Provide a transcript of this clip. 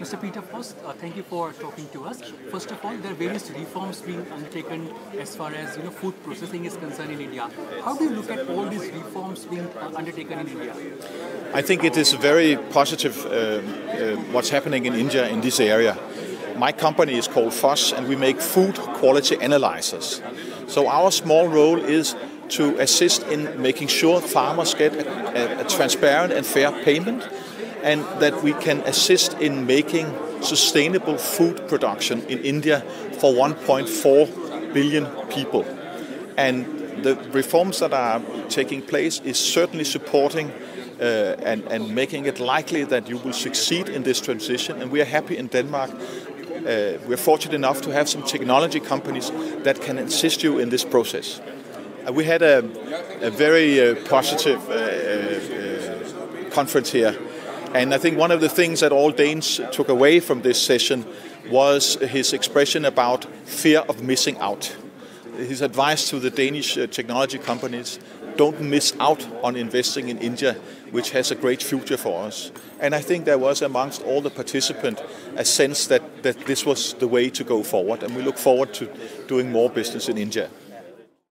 Mr. Peter Foss, uh, thank you for talking to us. First of all, there are various reforms being undertaken as far as you know food processing is concerned in India. How do you look at all these reforms being uh, undertaken in India? I think it is very positive uh, uh, what's happening in India in this area. My company is called FOSS, and we make food quality analyzers. So our small role is to assist in making sure farmers get a, a, a transparent and fair payment and that we can assist in making sustainable food production in India for 1.4 billion people. And the reforms that are taking place is certainly supporting uh, and, and, making it likely that you will succeed in this transition. And we are happy in Denmark. Uh, we're fortunate enough to have some technology companies that can assist you in this process. Uh, we had a, a very uh, positive uh, uh, conference here and I think one of the things that all Danes took away from this session was his expression about fear of missing out. His advice to the Danish uh, technology companies don't miss out on investing in India, which has a great future for us. And I think there was amongst all the participants a sense that, that this was the way to go forward, and we look forward to doing more business in India.